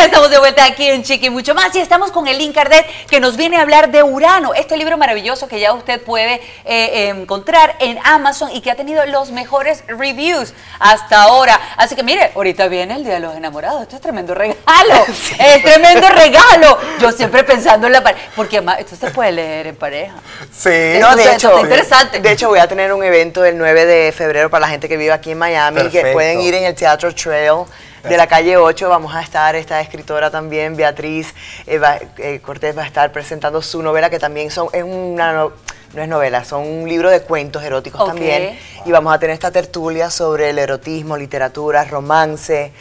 ya estamos de vuelta aquí en Chiqui Mucho Más y estamos con el Link Kardec que nos viene a hablar de Urano, este libro maravilloso que ya usted puede eh, encontrar en Amazon y que ha tenido los mejores reviews hasta ahora. Así que mire, ahorita viene el Día de los Enamorados, esto es tremendo regalo, es tremendo regalo. Yo siempre pensando en la pareja, porque además esto se puede leer en pareja. Sí, no, de hecho, interesante. De hecho, voy a tener un evento el 9 de febrero para la gente que vive aquí en Miami, que pueden ir en el Teatro Trail de la calle 8 vamos a estar, esta escritora también, Beatriz eh, eh, Cortés va a estar presentando su novela que también son, es una, no, es novela, son un libro de cuentos eróticos también. Y vamos a tener esta tertulia sobre el erotismo, literatura, romance.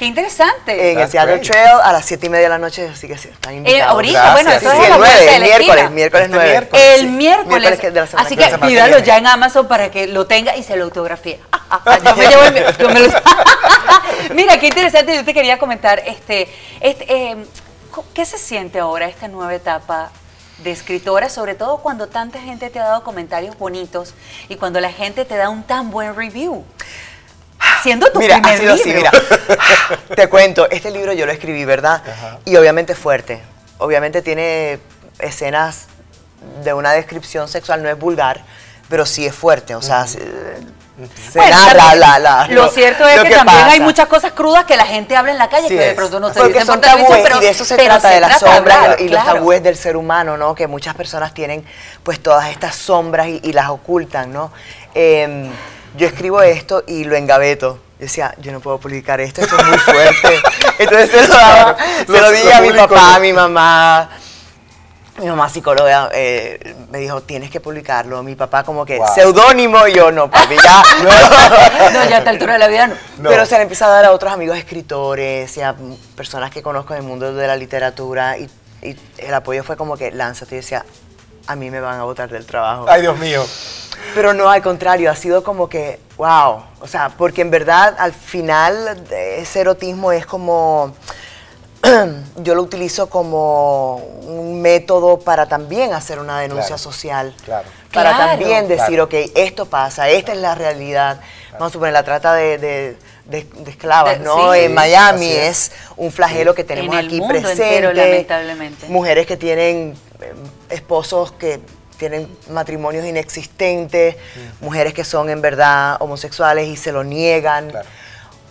Qué interesante. En el Teatro Trail a las 7 y media de la noche, así que sí, están eh, invitados. ahorita, bueno, eso es el 9, el miércoles, miércoles 9. Este el miércoles. así que pídalo ya en Amazon para que lo tenga y se lo autografíe. yo me llevo el yo me lo... Mira, qué interesante, yo te quería comentar, este, este eh, ¿qué se siente ahora esta nueva etapa de escritora, sobre todo cuando tanta gente te ha dado comentarios bonitos y cuando la gente te da un tan buen review? Siendo tu mira, primer libro. mira, te cuento, este libro yo lo escribí, ¿verdad? Y obviamente fuerte. Obviamente tiene escenas de una descripción sexual, no es vulgar, pero sí es fuerte. O sea, se, narra la, la, Lo, cierto es que, también hay muchas cosas crudas que la gente habla en la calle que de pronto no se Porque son tabúes y de eso se trata, de las sombras y, los tabúes del ser humano, ¿no? Que muchas personas tienen pues todas estas sombras y, las ocultan, ¿no? Eh, yo escribo esto y lo engaveto. Yo decía, yo no puedo publicar esto, esto es muy fuerte. Entonces se lo, daba, se lo di a mi papá, a mi mamá. Mi mamá psicóloga eh, me dijo, tienes que publicarlo. Mi papá como que, seudónimo, y yo, no, papi, ya. No. ya a esta altura de la vida no. Pero se le empieza a dar a otros amigos escritores y a personas que conozco en el mundo de la literatura. Y, y el apoyo fue como que, lánzate. Y decía, a mí me van a botar del trabajo. Ay, Dios mío. Pero no, al contrario, ha sido como que, wow. O sea, porque en verdad al final ese erotismo es como, yo lo utilizo como un método para también hacer una denuncia social. Claro. Para también decir, ok, esto pasa, esta es la realidad. Vamos a suponer la trata de, esclavas, ¿no? en Miami es. un flagelo que tenemos en el aquí mundo presente. Entero, lamentablemente. Mujeres que tienen eh, esposos que tienen matrimonios inexistentes, mujeres que son en verdad homosexuales y se lo niegan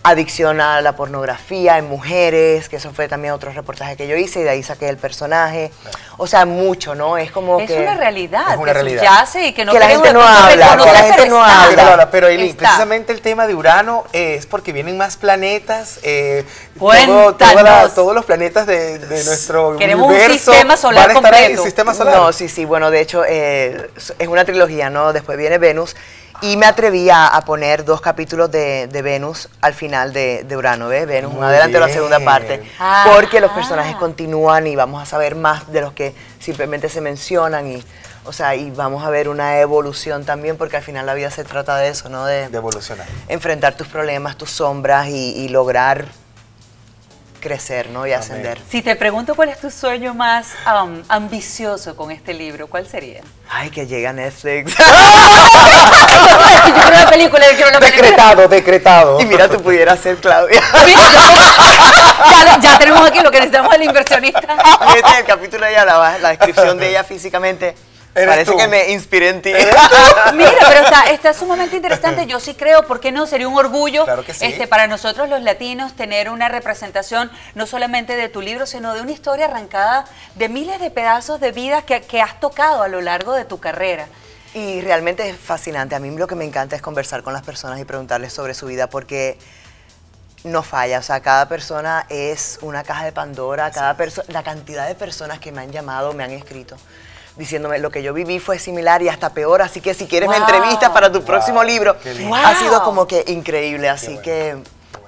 adicción a la pornografía en mujeres, que eso fue también otro reportaje que yo hice y de ahí saqué el personaje. O sea, mucho, ¿no? Es como es que... Una realidad, es una realidad. Ya y que no que la gente no habla, que la gente no habla. Pero Eileen, precisamente el tema de Urano es porque vienen más planetas, eh, todos los planetas de, nuestro Queremos universo un sistema solar van a estar completo. Ahí, sistema solar. No, sí, sí, bueno, de hecho eh, es una trilogía, ¿no? Después viene Venus y me atreví a, poner dos capítulos de, Venus al final de, Urano, ¿ves? Venus, una adelante la segunda parte. Ah. porque los personajes continúan y vamos a saber más de los que simplemente se mencionan y, o sea, y vamos a ver una evolución también porque al final la vida se trata de eso, ¿no? De, evolucionar. Enfrentar tus problemas, tus sombras y lograr crecer ¿no? y ascender. Si te pregunto cuál es tu sueño más um, ambicioso con este libro, ¿cuál sería? Ay, que llegue a Netflix. yo quiero una película, yo quiero una película. Decretado, decretado. Y mira, tú pudieras ser Claudia. ya, ya, tenemos aquí lo que necesitamos el inversionista. Este el capítulo de ella, la, la descripción de ella físicamente Parece que me inspiré en ti. Mira, pero está, está, sumamente interesante. Yo sí creo, ¿por qué no? Sería un orgullo este, para nosotros los latinos tener una representación no solamente de tu libro, sino de una historia arrancada de miles de pedazos de vida que, que has tocado a lo largo de tu carrera. Y realmente es fascinante. A mí lo que me encanta es conversar con las personas y preguntarles sobre su vida porque no falla, o sea, cada persona es una caja de Pandora, cada la cantidad de personas que me han llamado, me han escrito diciéndome lo que yo viví fue similar y hasta peor, así que si quieres me entrevistas para tu próximo libro, ha sido como que increíble, así que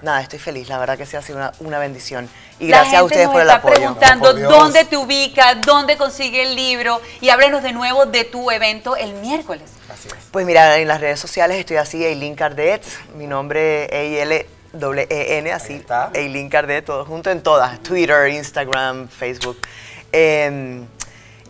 nada, estoy feliz, la verdad que sí ha sido una, bendición. Y gracias a ustedes por el apoyo. preguntando dónde te ubicas, dónde consigue el libro y háblanos de nuevo de tu evento el miércoles. Pues mira, en las redes sociales estoy así, Eileen Cardet, mi nombre es e N, así, Eileen Cardet, todo junto en todas, Twitter, Instagram, Facebook. Em,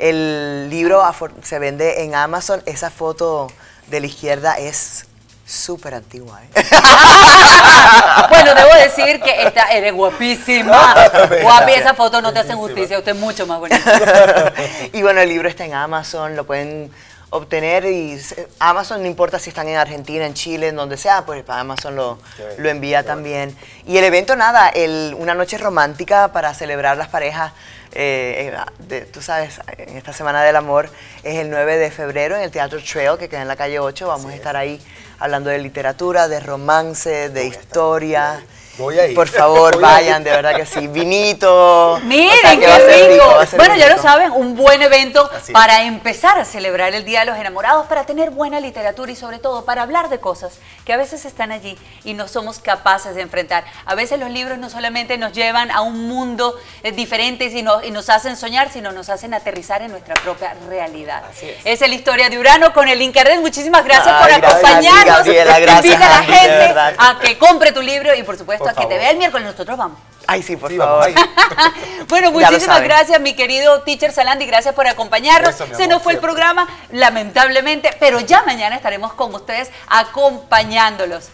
el libro se vende en Amazon. Esa foto de la izquierda es Súper antigua, ¿eh? bueno, debo decir que esta, eres guapísima. Guapi, esa foto no te hacen justicia, usted es mucho más bonita. y bueno, el libro está en Amazon, lo pueden obtener y Amazon no importa si están en Argentina, en Chile, en donde sea, pues Amazon lo, lo envía también. Y el evento, nada, el, una noche romántica para celebrar las parejas eh, eh, tú sabes, en esta Semana del Amor es el 9 de febrero en el Teatro Trail, que queda en la calle 8. Vamos a estar ahí hablando de literatura, de romance, de historia. Voy a ir. Por favor, vayan, de verdad que sí. Vinito. Miren, qué rico. Bueno, ya lo saben, un buen evento para empezar a celebrar el Día de los Enamorados, para tener buena literatura y sobre todo para hablar de cosas que a veces están allí y no somos capaces de enfrentar. A veces los libros no solamente nos llevan a un mundo eh, diferente y, y nos hacen soñar, sino nos hacen aterrizar en nuestra propia realidad. Así es. es la historia de Urano con el Internet. Muchísimas gracias por acompañarnos. Invita a la gente a que compre tu libro y por supuesto que te vea el miércoles, nosotros vamos. Ay, sí, por favor. bueno, muchísimas gracias, mi querido teacher Salandi, gracias por acompañarnos. Se nos fue el programa, lamentablemente, pero ya mañana estaremos con ustedes acompañándolos.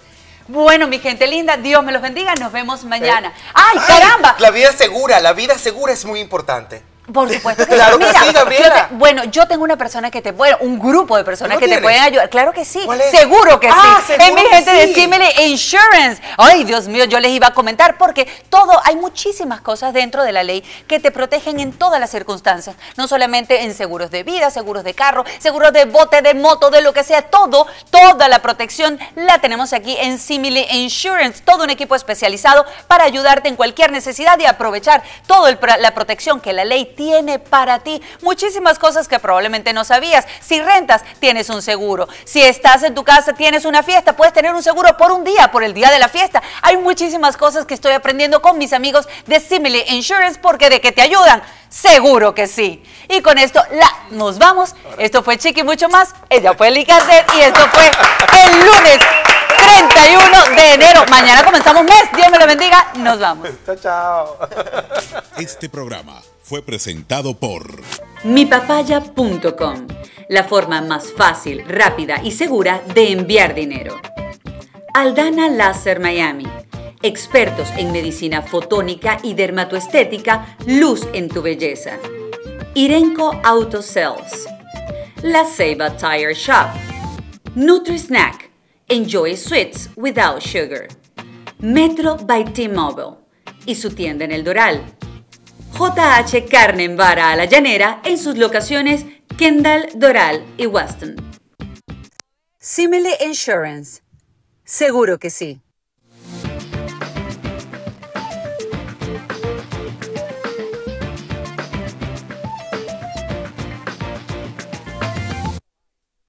Bueno, mi gente linda, Dios me los bendiga, nos vemos mañana. Eh, ¡Ay, caramba! La vida segura, la vida segura es muy importante. Por supuesto que claro sí. bueno, yo tengo una persona que te puede, un grupo de personas que te pueden ayudar. Claro que sí. Seguro que ah, sí. Es mi gente de Simile Insurance. Ay, Dios mío, yo les iba a comentar porque todo, hay muchísimas cosas dentro de la ley que te protegen en todas las circunstancias. No solamente en seguros de vida, seguros de carro, seguros de bote, de moto, de lo que sea. Todo, toda la protección la tenemos aquí en Simile Insurance. Todo un equipo especializado para ayudarte en cualquier necesidad y aprovechar toda la protección que la ley tiene para ti. Muchísimas cosas que probablemente no sabías. Si rentas, tienes un seguro. Si estás en tu casa, tienes una fiesta, puedes tener un seguro por un día, por el día de la fiesta. Hay muchísimas cosas que estoy aprendiendo con mis amigos de Simile Insurance porque de que te ayudan, seguro que sí. Y con esto la, nos vamos. Esto fue Chiqui mucho más. Ella fue Licaset y esto fue el lunes 31 de enero. Mañana comenzamos mes. Dios me lo bendiga. Nos vamos. Chao, chao. Este programa fue presentado por mipapaya.com, la forma más fácil, rápida y segura de enviar dinero. Aldana Láser Miami, expertos en medicina fotónica y dermatoestética, luz en tu belleza. Irenco Auto Cells. La Ceiba Tire Shop. Nutri Snack. Enjoy sweets without sugar. Metro by T-Mobile y su tienda en el Doral JH Carne en Vara a la Llanera en sus locaciones Kendall, Doral y Weston. Simile Insurance. Seguro que sí.